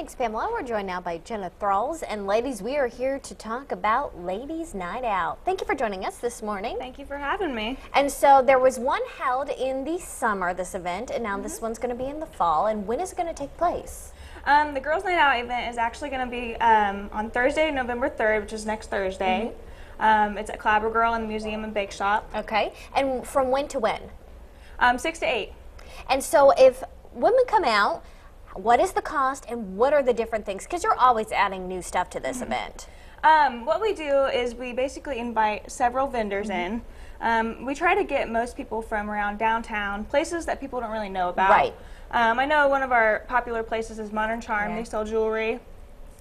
Thanks, Pamela. We're joined now by Jenna Thralls. And ladies, we are here to talk about Ladies Night Out. Thank you for joining us this morning. Thank you for having me. And so there was one held in the summer, this event, and now Mm-hmm. this one's going to be in the fall. And when is it going to take place? Um, the Girls Night Out event is actually going to be um, on Thursday, November 3rd, which is next Thursday. Um, it's at Clabber Girl in the Museum and Bake Shop, Okay. And from when to when? um, 6 to 8. And so if women come out, what is the cost and what are the different things? Because you're always adding new stuff to this event. Um, what we do is we basically invite several vendors in. Um, we try to get most people from around downtown, places that people don't really know about. Right. Um, I know one of our popular places is Modern Charm. Yeah. They sell jewelry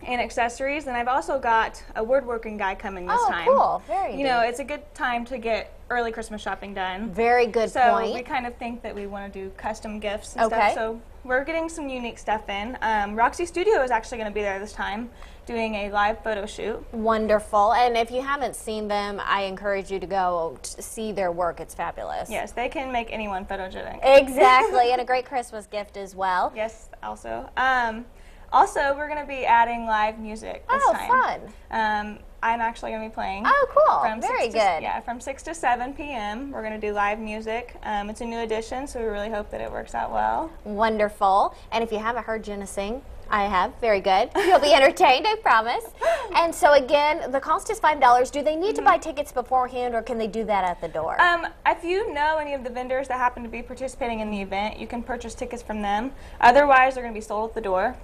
and accessories, and I've also got a woodworking guy coming this Oh, time. cool. Very You know, it's a good time to get early Christmas shopping done. Very good So point. we kind of think that we want to do custom gifts and Okay. stuff. So we're getting some unique stuff in. Um, Roxy Studio is actually going to be there this time, doing a live photo shoot. Wonderful. And if you haven't seen them, I encourage you to go to see their work. It's fabulous. Yes, they can make anyone photogenic. Exactly. and a great Christmas gift as well. yes, also. Um, also, we're going to be adding live music this Oh, time. fun. Um, I'm actually going to be playing. Oh, cool. From Very good. To, yeah, from 6 to 7 p.m. We're going to do live music. Um, it's a new edition, so we really hope that it works out well. Wonderful. And if you haven't heard Jenna sing, I have. Very good. You'll be entertained, I promise. And so, again, the cost is $5. Do they need to buy tickets beforehand or can they do that at the door? Um, if you know any of the vendors that happen to be participating in the event, you can purchase tickets from them. Otherwise, they're going to be sold at the door.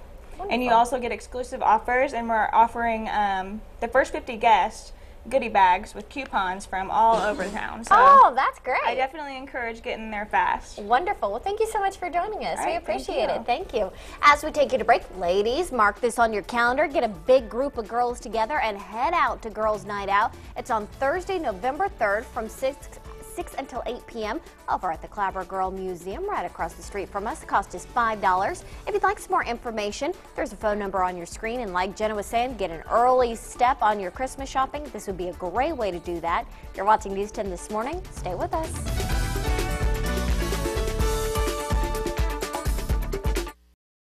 And you also get exclusive offers, and we're offering um, the first 50 guests goodie bags with coupons from all over town. So oh, that's great. I definitely encourage getting there fast. Wonderful. Well, thank you so much for joining us. All we right, thank appreciate it. Thank you. As we take you to break, ladies, mark this on your calendar. Get a big group of girls together and head out to Girls Night Out. It's on Thursday, November 3rd from 6 6 until 8 p.m. over at the Clabber Girl Museum right across the street from us. The cost is $5. If you'd like some more information, there's a phone number on your screen. And like Jenna was saying, get an early step on your Christmas shopping. This would be a great way to do that. You're watching News 10 this morning. Stay with us.